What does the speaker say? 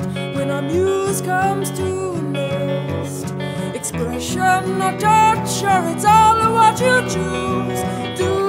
when our muse comes to nest. Expression or torture, it's all what you choose. Do